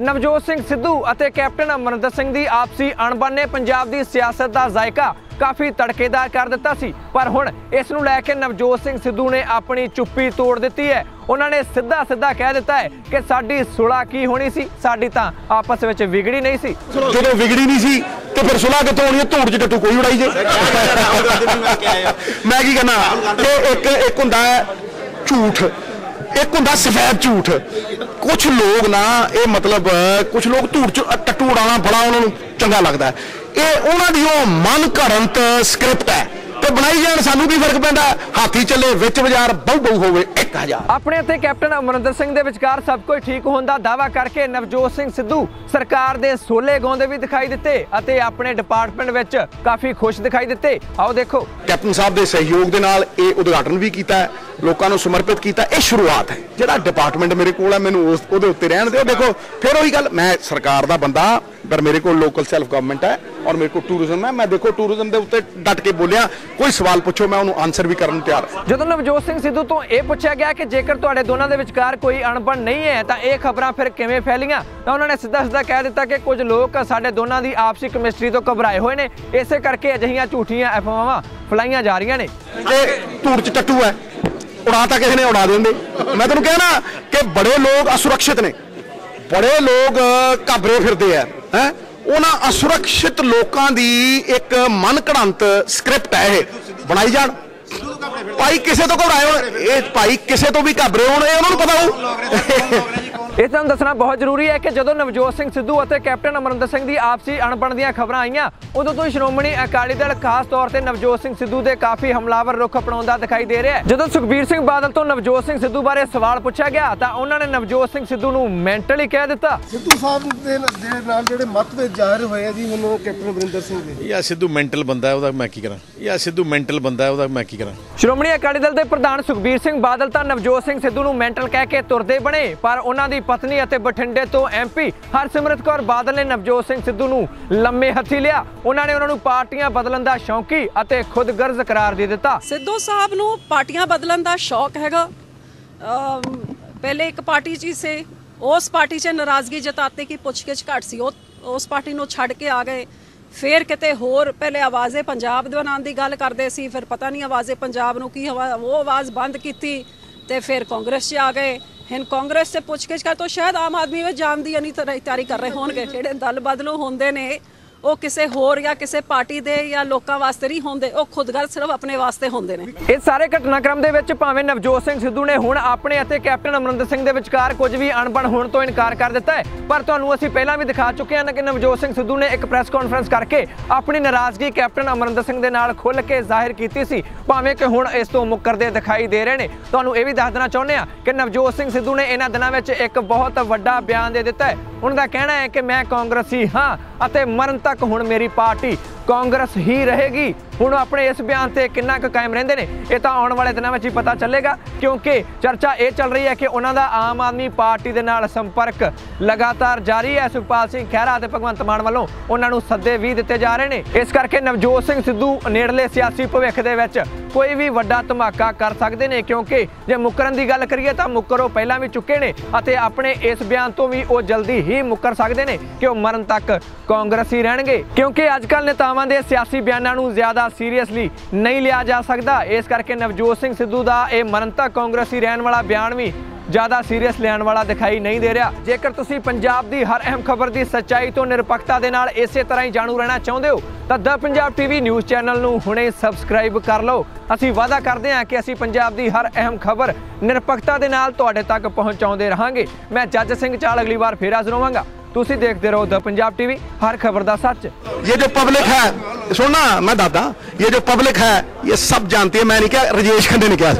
ਨਵਜੋਤ ਸਿੰਘ ਸਿੱਧੂ ਅਤੇ ਕੈਪਟਨ ਅਮਰਿੰਦਰ ਸਿੰਘ ਦੀ ਆਪਸੀ ਅਣਬਣ ਨੇ ਪੰਜਾਬ ਦੀ ਸਿਆਸਤ ਦਾ ਜ਼ਾਇਕਾ ਕਾਫੀ ਤੜਕੇਦਾਰ ਕਰ ਦਿੱਤਾ ਸੀ। ਪਰ ਹੁਣ ਇਸ ਨੂੰ ਲੈ ਕੇ ਨਵਜੋਤ ਸਿੰਘ ਸਿੱਧੂ ਨੇ ਆਪਣੀ ਚੁੱਪੀ ਤੋੜ ਦਿੱਤੀ ਹੈ। ਉਹਨਾਂ ਨੇ ਸਿੱਧਾ ਸਿੱਧਾ ਕਹਿ ਦਿੱਤਾ ਹੈ ਕਿ ਸਾਡੀ ਸੁਲਾ ਕੀ ਹੋਣੀ ਸੀ? ਸਾਡੀ ਤਾਂ ਆਪਸ ਵਿੱਚ ਵਿਗੜੀ ਨਹੀਂ ਸੀ। ਜਦੋਂ ਵਿਗੜੀ ਨਹੀਂ ਸੀ ਤੇ ਫਿਰ ਸੁਲਾਹ ਕਿੱਥੋਂ ਹੋਣੀ ਹੈ? ਧੂੜ ਚ ਟੱਟੂ ਕੋਈ ਉਡਾਈ ਜੇ। ਮੈਂ ਕੀ ਕਰਨਾ? ਇਹ ਇੱਕ ਇੱਕ ਹੁੰਦਾ ਹੈ ਝੂਠ। ਇੱਕ ਹੁੰਦਾ ਸਫੈਦ ਝੂਠ। ਕੁਝ ਲੋਕ ਨਾ, ਇਹ ਮਤਲਬ ਕੁਝ ਲੋਕ ਧੂੜ ਚ ਟੱਟੂ ਉਡਾਉਣਾ ਬੜਾ ਉਹਨਾਂ ਨੂੰ ਚੰਗਾ ਲੱਗਦਾ। ਇਹ ਉਹਨਾਂ ਦੀ ਉਹ ਮਨ ਘੜੰਤ ਸਕ੍ਰਿਪਟ ਹੈ। ਤੇ ਬਣਾਈ ਜਾਣ ਸਾਨੂੰ ਵੀ ਫ਼ਰਕ ਪੈਂਦਾ? ਹਾਥੀ ਚੱਲੇ, ਵਿੱਚ ਬਾਜ਼ਾਰ ਬਹੁ ਬਹੁ ਹੋਵੇ। 1000 ਆਪਣੇ ਅਤੇ ਕੈਪਟਨ ਅਮਰਿੰਦਰ ਸਿੰਘ ਦੇ ਵਿਚਕਾਰ ਸਭ ਕੁਝ ਠੀਕ ਹੋਣ ਦਾ ਦਾਅਵਾ ਕਰਕੇ ਨਵਜੋਤ ਸਿੰਘ ਸਿੱਧੂ ਸਰਕਾਰ ਦੇ ਸੋਲੇ ਗਾਉਂਦੇ ਵੀ ਦਿਖਾਈ ਦਿੱਤੇ ਅਤੇ ਆਪਣੇ ਡਿਪਾਰਟਮੈਂਟ ਵਿੱਚ ਕਾਫੀ ਖੁਸ਼ ਦਿਖਾਈ ਦਿੱਤੇ। ਆਓ ਦੇਖੋ। ਕੈਪਟਨ ਸਾਹਿਬ ਦੇ ਸਹਿਯੋਗ ਦੇ ਨਾਲ ਇਹ ਉਦਘਾਟਨ ਵੀ ਕੀਤਾ ਲੋਕਾਂ ਨੂੰ ਸਮਰਪਿਤ ਕੀਤਾ ਇਹ ਸ਼ੁਰੂਆਤ ਹੈ। ਜਿਹੜਾ ਡਿਪਾਰਟਮੈਂਟ ਮੇਰੇ ਕੋਲ ਹੈ ਮੈਨੂੰ ਉਸ ਉਹਦੇ ਉੱਤੇ ਰਹਿਣ ਦਿਓ। ਦੇਖੋ ਫਿਰ ਉਹੀ ਗੱਲ ਮੈਂ ਸਰਕਾਰ ਦਾ ਬੰਦਾ ਪਰ ਮੇਰੇ ਕੋਲ ਲੋਕਲ ਸੈਲਫ ਗਵਰਨਮੈਂਟ ਹੈ ਔਰ ਮੇਰੇ ਕੋਲ ਟੂਰਿਜ਼ਮ ਹੈ। ਮੈਂ ਦੇਖੋ ਟੂਰਿਜ਼ਮ ਦੇ ਉੱਤੇ ਡਟ ਕੇ ਬੋਲਿਆ ਕੋਈ ਸਵਾਲ ਪੁੱਛੋ ਮੈਂ ਉਹਨੂੰ ਆਨਸਰ ਵੀ ਕਰਨ ਨੂੰ ਤਿਆਰ ਜਦੋਂ ਨਵਜੋਤ ਸਿੰਘ ਸਿੱਧੂ ਤੋਂ ਇਹ ਪੁੱਛਿਆ ਗਿਆ ਕਿ ਜੇਕਰ ਤੁਹਾਡੇ ਦੋਨਾਂ ਦੇ ਵਿਚਕਾਰ ਕੋਈ ਅਣਬਣ ਨਹੀਂ ਹੈ ਤਾਂ ਇਹ ਖਬਰਾਂ ਫਿਰ ਕਿਵੇਂ ਫੈਲੀਆਂ? ਤਾਂ ਉਹਨਾਂ ਨੇ ਸਿੱਧਾ ਸਿੱਧਾ ਕਹਿ ਦਿੱਤਾ ਕਿ ਕੁਝ ਲੋਕ ਸਾਡੇ ਦੋਨਾਂ ਦੀ ਆਪਸੀ ਕੈਮਿਸਟਰੀ ਤੋਂ ਘਬਰਾਏ ਹੋਏ ਨੇ। ਇਸੇ ਕਰਕੇ ਅਜਿਹੀਆਂ ਝੂਠੀਆਂ ਅਫਵਾਹਾਂ ਫਲਾਈਆਂ ਜਾ ਰਹੀਆਂ ਨੇ। ਕਿ ਧੂੜ ਚ ਟੱਟੂ ਹੈ। ਉਡਾ ਤਾਂ ਕਿਸੇ ਨੇ ਉਡਾ ਦਿੰਦੇ। ਮੈਂ ਤੈਨੂੰ ਕਹਿਣਾ ਕਿ ਬੜੇ ਲੋਕ ਅਸੁਰੱਖਿਅਤ ਨੇ। ਬੜੇ ਲੋਕ ਘਾਬਰੇ ਫਿਰਦੇ ਆ। ਹੈ? ਉਹਨਾਂ ਅਸੁਰੱਖਿਅਤ ਲੋਕਾਂ ਦੀ ਇੱਕ ਮਨ ਘੜੰਤ ਸਕ੍ਰਿਪਟ ਹੈ ਇਹ। ਬਣਾਈ ਜਾਣ। ਭਾਈ ਕਿਸੇ ਤੋਂ ਘਬਰਾਏ ਹੋਣ। ਇਹ ਭਾਈ ਕਿਸੇ ਤੋਂ ਵੀ ਘਾਬਰੇ ਹੋਣ, ਇਹ ਉਹਨਾਂ ਨੂੰ ਪਤਾ ਹੋਊ। ਇਹ ਤੁਹਾਨੂੰ ਦੱਸਣਾ ਬਹੁਤ ਜ਼ਰੂਰੀ ਹੈ ਕਿ ਜਦੋਂ ਨਵਜੋਤ ਸਿੰਘ ਸਿੱਧੂ ਅਤੇ ਕੈਪਟਨ ਅਮਰਿੰਦਰ ਸਿੰਘ ਦੀ ਆਪਸੀ ਅਣਬਣ ਦੀਆਂ ਖਬਰਾਂ ਆਈਆਂ ਉਦੋਂ ਤੋਂ ਹੀ ਸ਼੍ਰੋਮਣੀ ਅਕਾਲੀ ਦਲ ਖਾਸ ਤੌਰ ਤੇ ਨਵਜੋਤ ਸਿੰਘ ਸਿੱਧੂ ਦੇ ਕਾਫੀ ਹਮਲਾਵਰ ਰੁਖ ਅਪਣਾਉਂਦਾ ਦਿਖਾਈ ਦੇ ਰਿਹਾ ਹੈ। ਜਦੋਂ ਸੁਖਬੀਰ ਸਿੰਘ ਬਾਦਲ ਤੋਂ ਨਵਜੋਤ ਸਿੰਘ ਸਿੱਧੂ ਬਾਰੇ ਸਵਾਲ ਪੁੱਛਿਆ ਗਿਆ ਤਾਂ ਉਹਨਾਂ ਨੇ ਨਵਜੋਤ ਸਿੰਘ ਸਿੱਧੂ ਨੂੰ ਮੈਂਟਲੀ ਕਹਿ ਦਿੱਤਾ। ਸਿੱਧੂ ਸਾਹਿਬ ਦੇ ਨਾਲ ਜਿਹੜੇ ਮਤਭੇਦ ਜ਼ਾਹਿਰ ਹੋਏ ਆ ਜੀ ਹੁਣ ਕੈਪਟਨ ਅਮਰਿੰਦਰ ਸਿੰਘ ਦੇ। ਯਾ ਸਿੱਧੂ ਮੈਂਟਲ ਬੰਦਾ ਹੈ ਉਹਦਾ ਮੈਂ ਕੀ ਕਰਾਂ? ਯਾ ਸਿੱਧੂ ਮੈਂਟਲ ਬੰਦਾ ਹੈ ਉਹਦਾ ਮੈਂ ਕੀ ਕਰਾਂ? ਸ਼੍ਰੋਮਣੀ ਅਕਾਲੀ ਦਲ ਦੇ ਪ੍ਰਧਾਨ ਸੁਖਬੀਰ ਸਿੰਘ ਬਾਦਲ ਤਾਂ ਨਵਜੋਤ ਸਿੰਘ ਸਿੱਧੂ ਨੂੰ ਮੈਂਟਲ ਕਹਿ ਕੇ ਤੁਰਦੇ ਬਣੇ ਪਰ ਉਹਨਾਂ ਦੀ ਪਤਨੀ ਅਤੇ ਬਠਿੰਡੇ ਤੋਂ ਐਮਪੀ ਹਰਸਿਮਰਤ ਕੌਰ ਬਾਦਲ ਨੇ ਨਵਜੋਤ ਸਿੰਘ ਸਿੱਧੂ ਨੂੰ ਲੰਮੇ ਹੱਥੀ ਲਿਆ। ਉਹਨਾਂ ਨੇ ਉਹਨਾਂ ਨੂੰ ਪਾਰਟੀਆਂ ਬਦਲਣ ਦਾ ਸ਼ੌਂਕੀ ਅਤੇ ਖੁਦਗਰਜ਼ ਕਰਾਰ ਦੇ ਦਿੱਤਾ। ਸਿੱਧੂ ਸਾਹਿਬ ਨੂੰ ਪਾਰਟੀਆਂ ਬਦਲਣ ਦਾ ਸ਼ੌਕ ਹੈਗਾ। ਪਹਿਲੇ ਇੱਕ ਪਾਰਟੀ 'ਚ ਹੀ ਉਸ ਪਾਰਟੀ 'ਚ ਨਾਰਾਜ਼ਗੀ ਜਤਾਤੇ ਕਿ ਪੁੱਛਗਿੱਛ ਘੱਟ ਸੀ। ਉਹ, ਉਸ ਪਾਰਟੀ ਨੂੰ ਛੱਡ ਕੇ ਆ ਗਏ। ਫੇਰ ਕਿਤੇ ਹੋਰ ਪਹਿਲੇ ਆਵਾਜ਼ੇ ਪੰਜਾਬ ਦੇ ਦੀ ਗੱਲ ਕਰਦੇ ਸੀ। ਫਿਰ ਪਤਾ ਨਹੀਂ ਆਵਾਜ਼ੇ ਪੰਜਾਬ ਨੂੰ ਕੀ ਹਵਾ, ਉਹ ਆਵਾਜ਼ ਬੰਦ ਕੀਤੀ ਤੇ ਫਿਰ ਕਾਂਗਰਸ 'ਚ ਆ ਗਏ। ਹੁਣ ਕਾਂਗਰਸ ਤੇ ਪੁੱਛਗਿੱਛ ਕਰ, ਤੋਂ ਸ਼ਾਇਦ ਆਮ ਆਦਮੀ ਵਿੱਚ ਜਾਣ ਦੀ ਅਨੀ ਤਿਆਰੀ ਕਰ ਰਹੇ ਹੋਣਗੇ। ਜਿਹੜੇ ਦਲ ਬਦਲੂ ਹੁੰਦੇ ਨੇ ਉਹ ਕਿਸੇ ਹੋਰ ਜਾਂ ਕਿਸੇ ਪਾਰਟੀ ਦੇ ਜਾਂ ਲੋਕਾਂ ਵਾਸਤੇ ਨਹੀਂ ਹੁੰਦੇ, ਉਹ ਖੁਦਗਰ ਸਿਰਫ ਆਪਣੇ ਵਾਸਤੇ ਹੁੰਦੇ ਨੇ। ਇਸ ਸਾਰੇ ਘਟਨਾਕ੍ਰਮ ਦੇ ਵਿੱਚ ਭਾਵੇਂ ਨਵਜੋਤ ਸਿੰਘ ਸਿੱਧੂ ਨੇ ਹੁਣ ਆਪਣੇ ਅਤੇ ਕੈਪਟਨ ਅਮਰਿੰਦਰ ਸਿੰਘ ਦੇ ਵਿਚਕਾਰ ਕੁਝ ਵੀ ਅਣਬਣ ਹੋਣ ਤੋਂ ਇਨਕਾਰ ਕਰ ਦਿੱਤਾ ਹੈ। ਪਰ ਤੁਹਾਨੂੰ ਅਸੀਂ ਪਹਿਲਾਂ ਵੀ ਦਿਖਾ ਚੁੱਕੇ ਹਾਂ ਕਿ ਨਵਜੋਤ ਸਿੰਘ ਸਿੱਧੂ ਨੇ ਇੱਕ ਪ੍ਰੈਸ ਕਾਨਫਰੰਸ ਕਰਕੇ ਆਪਣੀ ਨਾਰਾਜ਼ਗੀ ਕੈਪਟਨ ਅਮਰਿੰਦਰ ਸਿੰਘ ਦੇ ਨਾਲ ਖੁੱਲ੍ਹ ਕੇ ਜ਼ਾਹਿਰ ਕੀਤੀ ਸੀ, ਭਾਵੇਂ ਕਿ ਹੁਣ ਇਸ ਤੋਂ ਮੁੱਕਰਦੇ ਦਿਖਾਈ ਦੇ ਰਹੇ ਨੇ। ਤੁਹਾਨੂੰ ਇਹ ਵੀ ਦੱਸ ਦੇਣਾ ਚਾਹੁੰਦੇ ਹਾਂ ਕਿ ਨਵਜੋਤ ਸਿੰਘ ਸਿੱਧੂ ਨੇ ਇਹਨਾਂ ਦਿਨਾਂ ਵਿੱਚ ਇੱਕ ਬਹੁਤ ਵੱਡਾ ਬਿਆਨ ਦੇ ਦਿੱਤਾ ਹੈ। ਉਹਨਾਂ ਦਾ ਕਹਿਣਾ ਹੈ ਕਿ ਮੈਂ ਕਾਂਗਰਸੀ ਹਾਂ ਅਤੇ ਮਰਨ ਤੱਕ ਹੁਣ ਮੇਰੀ ਪਾਰਟੀ ਕਾਂਗਰਸ ਹੀ ਰਹੇਗੀ। ਹੁਣ ਆਪਣੇ ਇਸ ਬਿਆਨ ਤੇ ਕਿੰਨਾ ਕੁ ਕਾਇਮ ਰਹਿੰਦੇ ਨੇ, ਇਹ ਤਾਂ ਆਉਣ ਵਾਲੇ ਦਿਨਾਂ ਵਿੱਚ ਹੀ ਪਤਾ ਚੱਲੇਗਾ, ਕਿਉਂਕਿ ਚਰਚਾ ਇਹ ਚੱਲ ਰਹੀ ਹੈ ਕਿ ਉਹਨਾਂ ਦਾ ਆਮ ਆਦਮੀ ਪਾਰਟੀ ਦੇ ਨਾਲ ਸੰਪਰਕ ਲਗਾਤਾਰ ਜਾਰੀ ਹੈ। ਸੁਖਪਾਲ ਸਿੰਘ ਖਹਿਰਾ ਅਤੇ ਭਗਵੰਤ ਮਾਨ ਵੱਲੋਂ ਉਹਨਾਂ ਨੂੰ ਸੱਦੇ ਵੀ ਦਿੱਤੇ ਜਾ ਰਹੇ ਨੇ। ਇਸ ਕਰਕੇ ਨਵਜੋਤ ਸਿੰਘ ਸਿੱਧੂ ਨੇੜਲੇ ਸਿਆਸੀ ਭਵਿੱਖ ਦੇ ਵਿੱਚ ਕੋਈ ਵੀ ਵੱਡਾ ਧਮਾਕਾ ਕਰ ਸਕਦੇ ਨੇ, ਕਿਉਂਕਿ ਜੇ ਮੁੱਕਰਨ ਦੀ ਗੱਲ ਕਰੀਏ ਤਾਂ ਮੁੱਕਰੋ ਪਹਿਲਾਂ ਵੀ ਚੁੱਕੇ ਨੇ ਅਤੇ ਆਪਣੇ ਇਸ ਬਿਆਨ ਤੋਂ ਵੀ ਉਹ ਜਲਦੀ ਹੀ ਮੁੱਕਰ ਸਕਦੇ ਨੇ ਕਿ ਉਹ ਮਰਨ ਤੱਕ ਕਾਂਗਰਸੀ ਰਹਿਣਗੇ। ਕਿਉਂਕਿ ਅੱਜ ਕੱਲ ਨੇਤਾਵਾਂ ਦੇ ਸਿਆਸੀ ਬਿਆਨਾਂ ਨੂੰ ਜ਼ਿਆਦਾ ਸੀਰੀਅਸਲੀ ਨਹੀਂ ਲਿਆ ਜਾ ਸਕਦਾ। ਇਸ ਕਰਕੇ ਨਵਜੋਤ ਸਿੰਘ ਸਿੱਧੂ ਦਾ ਇਹ ਮਰਨ ਕਾਂਗਰਸੀ ਰਹਿਣ ਵਾਲਾ ਬਿਆਨ ਵੀ ਜ਼ਿਆਦਾ ਸੀਰੀਅਸ ਲੈਣ ਵਾਲਾ ਦਿਖਾਈ ਨਹੀਂ ਦੇ ਰਿਹਾ। ਜੇਕਰ ਤੁਸੀਂ ਪੰਜਾਬ ਦੀ ਹਰ ਅਹਿਮ ਖਬਰ ਦੀ ਸੱਚਾਈ ਤੋਂ ਨਿਰਪੱਖਤਾ ਦੇ ਨਾਲ ਇਸੇ ਤਰ੍ਹਾਂ ਹੀ ਜਾਣੂ ਰਹਿਣਾ ਚਾਹੁੰਦੇ ਹੋ, ਤਾਂ the Punjab TV news channel ਨੂੰ ਹੁਣੇ ਸਬਸਕ੍ਰਾਈਬ ਕਰ ਲਓ। ਅਸੀਂ ਵਾਅਦਾ ਕਰਦੇ ਹਾਂ ਕਿ ਅਸੀਂ ਪੰਜਾਬ ਦੀ ਹਰ ਅਹਿਮ ਖਬਰ ਨਿਰਪੱਖਤਾ ਦੇ ਨਾਲ ਤੁਹਾਡੇ ਤੱਕ ਪਹੁੰਚਾਉਂਦੇ ਰਹਾਂਗੇ। ਮੈਂ ਜੱਜ ਸਿੰਘ ਚਾਲ ਅਗਲੀ ਵਾਰ ਫੇਰ ਹਾਜ਼ਰ ਹੋਵਾਂਗਾ। ਤੁਸੀਂ ਦੇਖਦੇ ਰਹੋ ਦਾ ਪੰਜਾਬ ਟੀਵੀ ਹਰ ਖਬਰ ਦਾ ਸੱਚ। ਇਹ ਜੋ ਪਬਲਿਕ ਹੈ, ਸੁਣਨਾ ਮੈਂ ਦਾਦਾ ਇਹ ਜੋ ਪਬਲਿਕ ਹੈ, ਇਹ ਸਭ ਜਾਣਤੀ ਹੈ, ਮੈਂ ਨਹੀਂ ਕਿਹਾ ਰਜੇਸ਼ ਖੰਡੇ ਨੇ ਕਿਹਾ